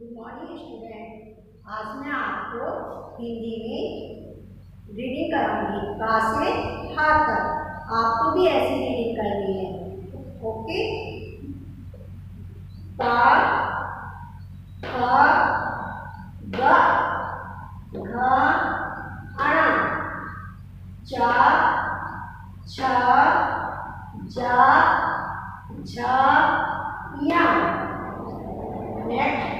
Good morning student आज मैं आपको हिंदी में रीडिंग कराऊँगी। का से हा तक। आपको भी ऐसी रीडिंग करनी है। ओके च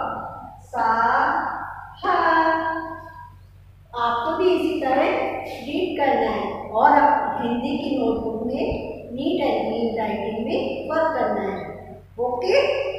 ता सा हा आपको भी इसी तरह रीड करना है और आप हिंदी की नोटबुक में नीट एंड नीट राइटिंग में वर्क करना है। ओके